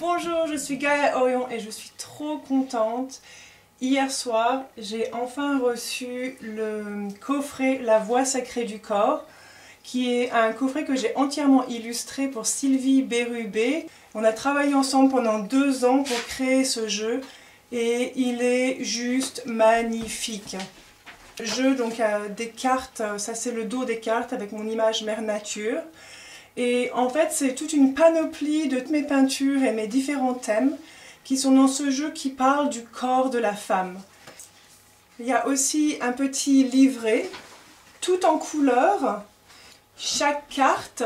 Bonjour, je suis Gaëlle Orion et je suis trop contente. Hier soir, j'ai enfin reçu le coffret La Voix sacrée du corps, qui est un coffret que j'ai entièrement illustré pour Sylvie Bérubé. On a travaillé ensemble pendant deux ans pour créer ce jeu et il est juste magnifique. Jeu donc a des cartes, ça c'est le dos des cartes avec mon image mère nature. Et en fait, c'est toute une panoplie de mes peintures et mes différents thèmes qui sont dans ce jeu qui parle du corps de la femme. Il y a aussi un petit livret, tout en couleur. Chaque carte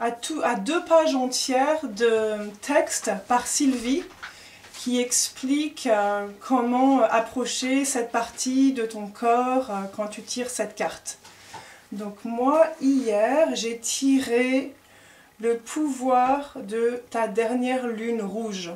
a deux pages entières de texte par Sylvie qui explique euh, comment approcher cette partie de ton corps euh, quand tu tires cette carte. Donc moi, hier, j'ai tiré le pouvoir de ta dernière lune rouge.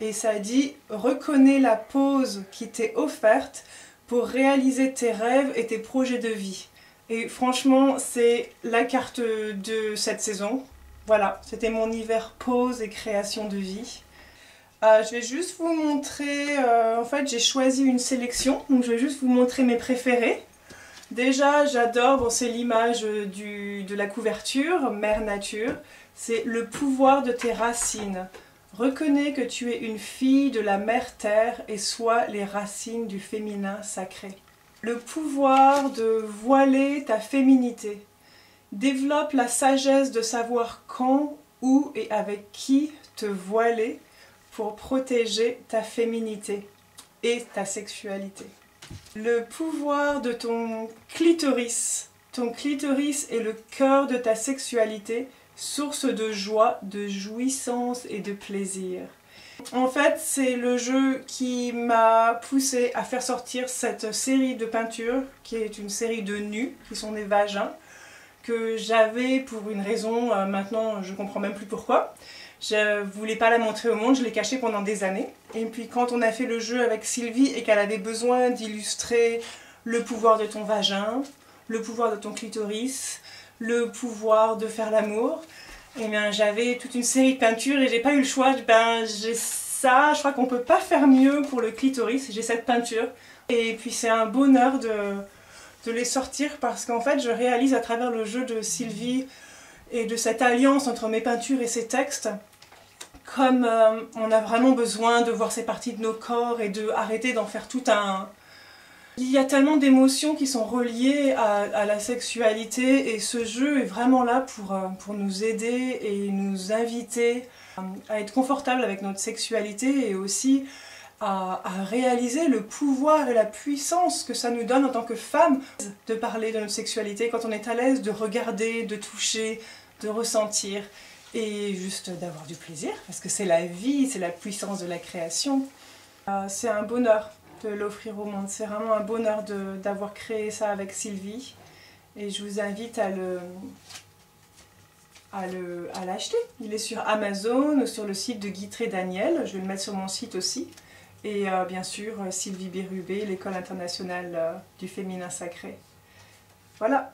Et ça dit, reconnais la pause qui t'est offerte pour réaliser tes rêves et tes projets de vie. Et franchement, c'est la carte de cette saison. Voilà, c'était mon hiver pause et création de vie. Euh, je vais juste vous montrer, euh, en fait j'ai choisi une sélection, donc je vais juste vous montrer mes préférés. Déjà, j'adore, c'est l'image de la couverture, Mère Nature. C'est le pouvoir de tes racines. Reconnais que tu es une fille de la Mère Terre et sois les racines du féminin sacré. Le pouvoir de voiler ta féminité. Développe la sagesse de savoir quand, où et avec qui te voiler pour protéger ta féminité et ta sexualité. Le pouvoir de ton clitoris. Ton clitoris est le cœur de ta sexualité, source de joie, de jouissance et de plaisir. En fait, c'est le jeu qui m'a poussé à faire sortir cette série de peintures, qui est une série de nus, qui sont des vagins, que j'avais pour une raison, euh, maintenant je comprends même plus pourquoi. Je voulais pas la montrer au monde, je l'ai cachée pendant des années. Et puis quand on a fait le jeu avec Sylvie et qu'elle avait besoin d'illustrer le pouvoir de ton vagin, le pouvoir de ton clitoris, le pouvoir de faire l'amour, eh bien j'avais toute une série de peintures et j'ai pas eu le choix. Ben j'ai ça, je crois qu'on peut pas faire mieux pour le clitoris, j'ai cette peinture. Et puis c'est un bonheur de, de les sortir parce qu'en fait je réalise à travers le jeu de Sylvie et de cette alliance entre mes peintures et ses textes, comme euh, on a vraiment besoin de voir ces parties de nos corps et de arrêter d'en faire tout un... Il y a tellement d'émotions qui sont reliées à, la sexualité et ce jeu est vraiment là pour, euh, nous aider et nous inviter à être confortable avec notre sexualité et aussi à, réaliser le pouvoir et la puissance que ça nous donne en tant que femme de parler de notre sexualité quand on est à l'aise de regarder, de toucher, de ressentir et juste d'avoir du plaisir parce que c'est la vie, c'est la puissance de la création. Euh, c'est un bonheur de l'offrir au monde, c'est vraiment un bonheur d'avoir créé ça avec Sylvie et je vous invite à le à l'acheter. Il est sur Amazon ou sur le site de Guitré Daniel, je vais le mettre sur mon site aussi. Et euh, bien sûr, Sylvie Bérubé, l'école internationale euh, du féminin sacré. Voilà,